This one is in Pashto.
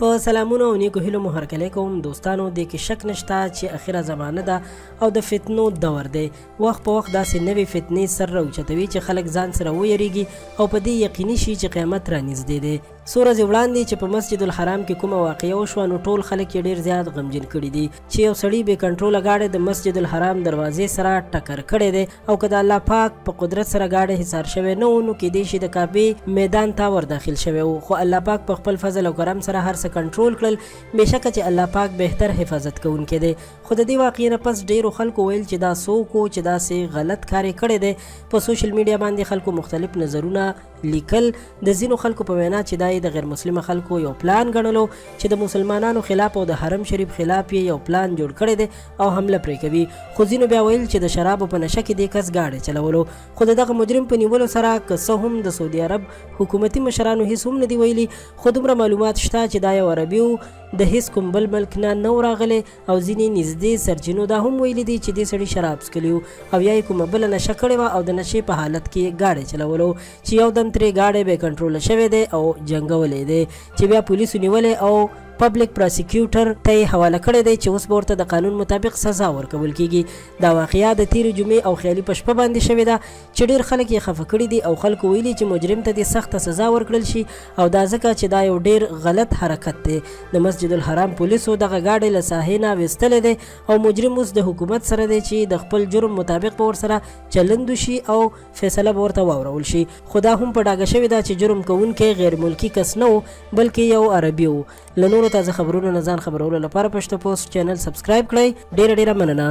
په سلامونو او نیکو هیلو مو هرکلی کوم دوستانو دې کې شک نشته چې اخره زمانه ده او د فتنو دور دی وخت په وخت داسې نوې فتنې سر راوچتوي چې خلک ځان سره ویریږي او په دې یقیني شي چې قیامت را نږدې دی څو ورځې وړاندې چې په مسجد الحرام کې کومه واقعه وشوه نو ټول خلک یې ډېر زیات غمجن کړي دي چې یو سړي بې کنټروله ګاډی د مسجد الحرام دروازې سره ټکر کړی دی او که د الله پاک په قدرت سره ګاډی حصار شوی نه و نو کېدای شي د کعبې میدان ته ور داخل شوی و خو الله پاک په خپل فضل او کرم سره هر څه کنټرول کړل بېشکه چې الله پاک بهتر حفاظت کوونکی دی خو د دې واقعې نه پس ډېرو خلکو ویل چې دا څوک و چې داسې غلط کار یې کړی دی په سوشل میډیا باندې خلکو مختلف نظرونه لیکل د ځینو خلکو په وینا چې دا یې د غیرمسلمه خلکو یو پلان ګڼلو چې د مسلمانانو خلاف او د حرم شریف خلاف یې یو پلان جوړ کړی دی او حمله پرې کوي خو ځینو بیا ویل چې د شرابو په نشه کې دې کس ګاډی چلولو خو د دغه مجرم په نیولو سره که څه هم د سعودي عرب حکومتي مشرانو هیڅ هم نه دی ویلي خو دومره معلومات شته چې دا یو عربي و د هیڅ کوم بل ملک نه نه راغلی او ځینې نږدې سرچینو دا هم ویلي دي چې دې سړي شراب څکلي او یا یې کومه بله نشه کړې وه او د نشې په حالت کې یې ګاډی چلولو چې یو دم ترې ګاډی بې کنټروله شوی دی او جنګولی دی چې بیا پولیسو نیولی او پبلک پراسیکیوټر ته یې حواله کړی دی چې اوس به ورته د قانون مطابق سزا ورکول کیږي دا واقعیا د تیرې جمعې او خیالي په شپه باندې شوې ده چې ډېر خلک یې خفه کړي دي او خلکو ویلي چې مجرم ته دې سخته سزا ورکړل شي او دا ځکه چې دا یو ډېر غلط حرکت دی د مسجد الحرام پولیسو دغه ګاډی له ساحې نه ویستلی دی او مجرم اوس د حکومت سره دی چې د خپل جرم مطابق به ورسره چلند وشي او فیصله به ورته واورول شي خو دا هم په ډاګه شوې ده چې جرم کوونکی غیر ملکي کس نه و بلکې یو عربي و له نورو تازه خبرونو نه ځان خبرولو لپاره پښتو پوسټ چینل سبسکرایب کړئ ډېره ډېره مننه